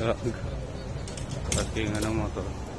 Gag. Parking ano motor.